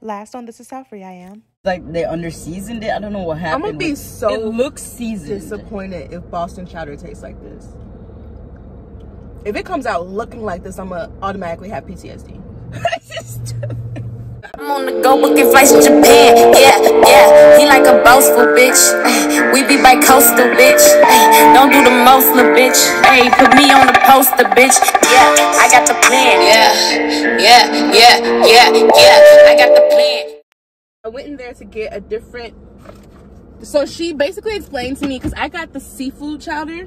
Last on This Is How Free I Am. Like they under seasoned it. I don't know what happened. I'm gonna be so It looks seasoned. disappointed if Boston chowder tastes like this. If it comes out looking like this, I'm gonna automatically have PTSD. I'm on the go booking flights to Japan. Yeah, yeah. He like a boastful bitch. We be by coastal bitch. Ay, don't do the most, little bitch. Hey, put me on the poster, bitch. Yeah, I got the plan. Yeah, yeah, yeah, yeah, yeah. I got the plan. I went in there to get a different. So she basically explained to me because I got the seafood chowder.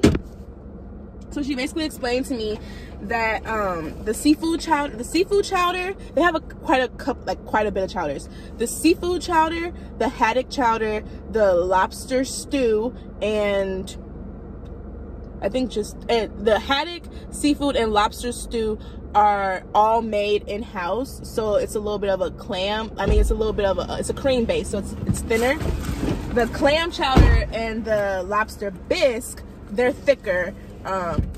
So she basically explained to me that um the seafood chowder, the seafood chowder, they have a quite a cup, like quite a bit of chowders. The seafood chowder, the haddock chowder, the lobster stew, and I think just and the haddock, seafood, and lobster stew are all made in house. So it's a little bit of a clam. I mean, it's a little bit of a it's a cream base, so it's it's thinner. The clam chowder and the lobster bisque, they're thicker. Um,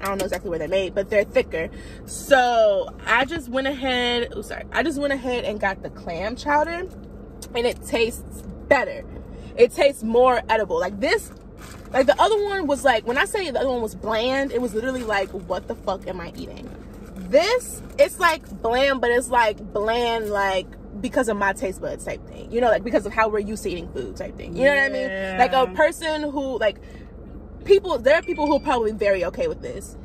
I don't know exactly where they're made, but they're thicker. So I just went ahead. Oh, sorry. I just went ahead and got the clam chowder, and it tastes better. It tastes more edible. Like this like the other one was like when I say the other one was bland, it was literally like, what the fuck am I eating? This it's like bland, but it's like bland like because of my taste buds type thing. You know, like because of how we're used to eating food type thing. You know what I mean? Like a person who like people there are people who are probably very okay with this.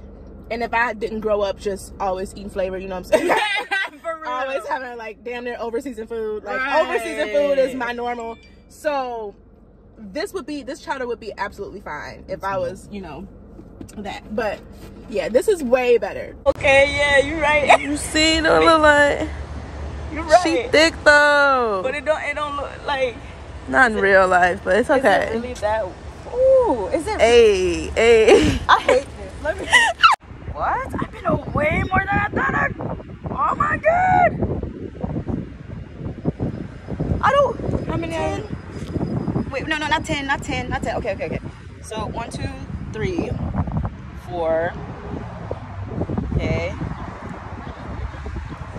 And if I didn't grow up just always eating flavor, you know what I'm saying? For real. always having like damn near overseasoned food. Like Right. overseasoned food is my normal. So this would be this chowder would be absolutely fine if I was, you know, that. But yeah, this is way better. Okay, yeah, you're right. You see, don't look like You're right. she thick though. But it don't. It don't look like. Not in real life, but it's Is it okay. really that? Ooh, is it? Hey, hey. I hate this. Let me. what? I've been away more than I thought. I. Oh my god. I don't. How many? Ten? Wait, no, no, not ten, not ten, not ten. Okay, okay, okay. So one, two, three, four. Okay.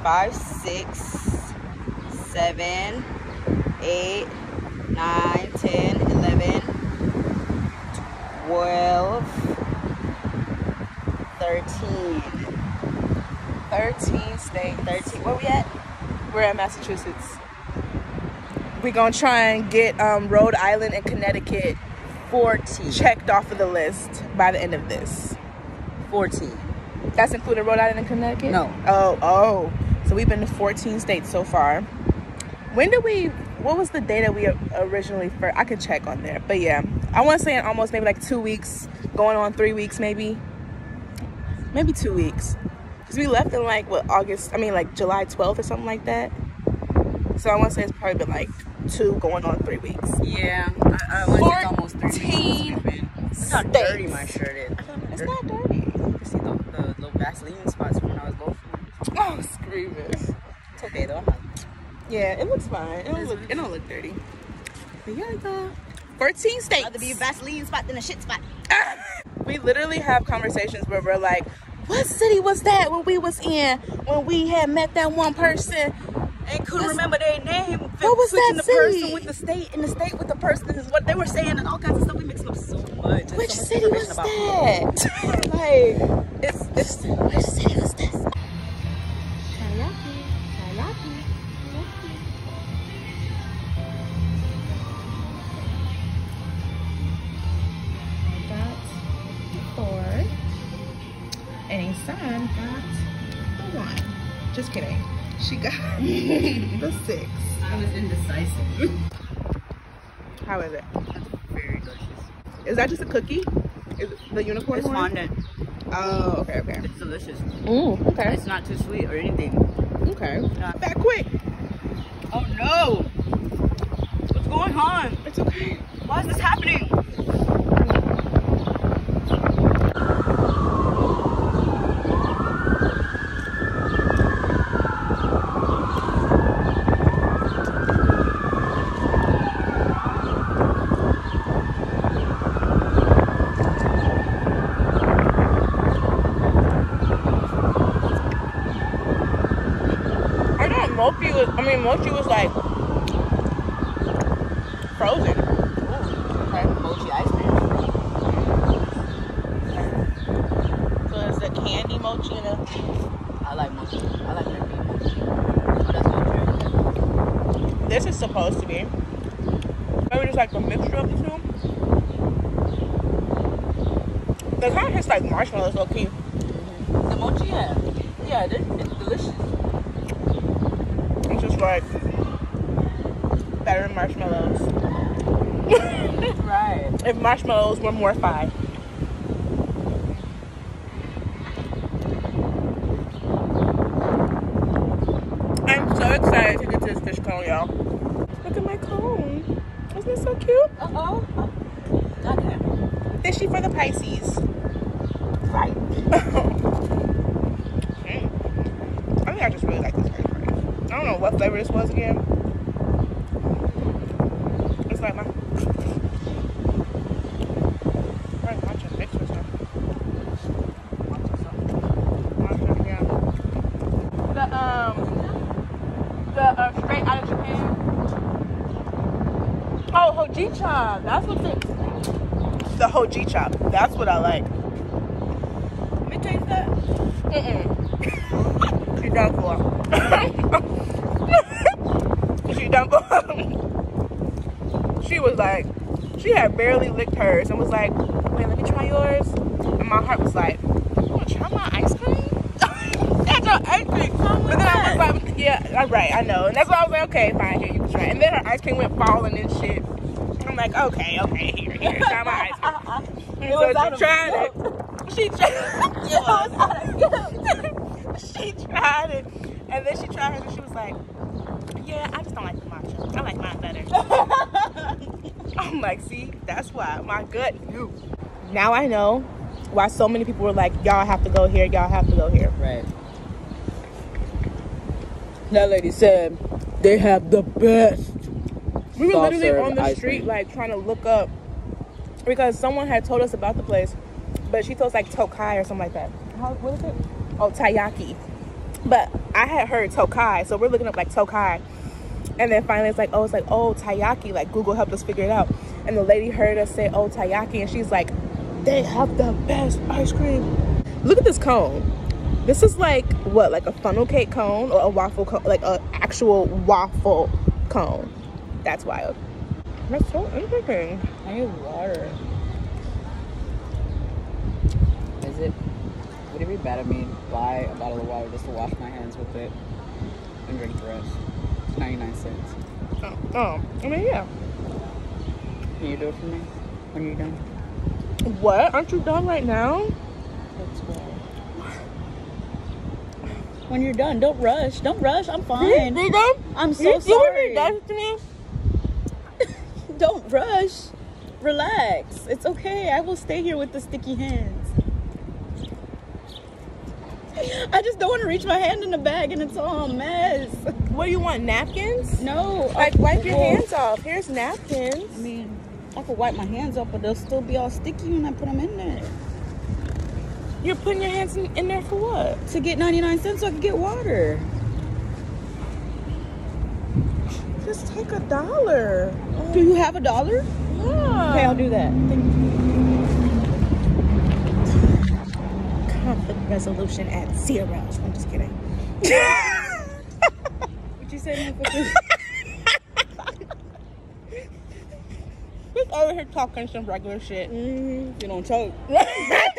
Five, six, seven, eight, nine, ten, 13. 13 states. 13. Where we at? We're at Massachusetts. We're going to try and get um, Rhode Island and Connecticut 14 checked off of the list by the end of this. 14. That's including Rhode Island and Connecticut? No. Oh, oh. So we've been to 14 states so far. When did we, what was the day that we originally first, I could check on there. But yeah, I want to say in almost maybe like two weeks, going on three weeks maybe. Maybe two weeks. Because we left in like, what, August, I mean like July 12th or something like that. So I want to say it's probably been like two going on three weeks. Yeah. I, I want to say it's almost 14 13. Look how states. dirty my shirt is. It's not dirty. You can see the, the little Vaseline spots from when I was loafing. Oh, screw this. It's okay though. Yeah, it looks fine. It don't look, it don't look dirty. But yeah, the 14 states. Rather be a Vaseline spot than a shit spot. We literally have conversations where we're like, what city was that when we was in when we had met that one person? And couldn't remember their name. What was Switching that the person city? with the state and the state with the person is what they were saying and all kinds of stuff. We mixing up so much. Which so much city was that? like, it's it's which city was Ysanne got the one. Just kidding. She got the six. I was indecisive. How is it? Very delicious. Is that just a cookie? Is the unicorn It's one? fondant. Oh, okay, okay. It's delicious. Mm, okay, It's not too sweet or anything. okay. Yeah. Back quick. Oh no! What's going on? It's okay. Why is this happening? I thought mochi was. I mean, mochi like frozen. Okay, mochi ice cream. So it's a candy mochi and a I like mochi. I like red bean mochi. Oh, that's. This is supposed to be. Maybe just like a mixture of the two. They kind of taste like marshmallows, low key. The mochi, yeah. Yeah, it's delicious. Better than marshmallows. Right. If marshmallows were more fi. I'm so excited to get to this fish cone, y'all. Look at my cone. Isn't it so cute? Uh-oh. Oh, Goddamn. Fishy for the Pisces. Right. Mm. I think I just really like this ice cream. I don't know what flavor this was again. It's like my. Right, matcha mix or something. Matcha, yeah. The um, the uh, straight out of Japan. Oh, hojicha. That's what it. The hojicha. That's what I like. Let me taste that. Mm-mm. she she she was like, she had barely licked hers and was like, wait, let me try yours. And my heart was like, you want to try my ice cream? that's your ice cream. And then I was like, yeah, right, I know. And that's why I was like, okay, fine, here, you can try. And then her ice cream went falling and shit. I'm like, okay, okay, here, here, try my ice cream. And It so out she tried it. She tried. it. she tried it, and then she tried it, and she was like, "Yeah, I just don't like the matcha. I like mine better." I'm like, "See, that's why my gut knew." Now I know why so many people were like, "Y'all have to go here. Y'all have to go here." Right. That lady said they have the best. We were literally on the street, cream. like trying to look up because someone had told us about the place, but she told us like Tokai or something like that. How, what is it? Oh, Taiyaki. But I had heard Tokai, so we're looking up like Tokai, and then finally it's like, oh, it's like oh Taiyaki. Like Google helped us figure it out, and the lady heard us say oh Taiyaki, and she's like, they have the best ice cream. Look at this cone. This is like what, like a funnel cake cone or a waffle cone, like a actual waffle cone. That's wild. That's so interesting. I need water. Is it? Would it be bad of me to buy a bottle of water just to wash my hands with it and drink the rest? It's 99 cents. Oh, oh, I mean, yeah. Can you do it for me when you're done? What? Aren't you done right now? That's why. When you're done, don't rush. Don't rush. I'm fine. You? I'm so you, You sorry. were to me? Don't rush. Relax. It's okay. I will stay here with the sticky hands. I just don't want to reach my hand in the bag and it's all a mess. What do you want? Napkins? No. Like, wipe your hands off. Here's napkins. I mean, I could wipe my hands off, but they'll still be all sticky when I put them in there. You're putting your hands in, in there for what? To get 99 cents so I can get water. Just take a dollar. Do you have a dollar? Yeah. Okay, I'll do that. Thank you. Conflict resolution at zero. I'm just kidding. What you say, over here talking some regular shit. Mm-hmm. You don't choke.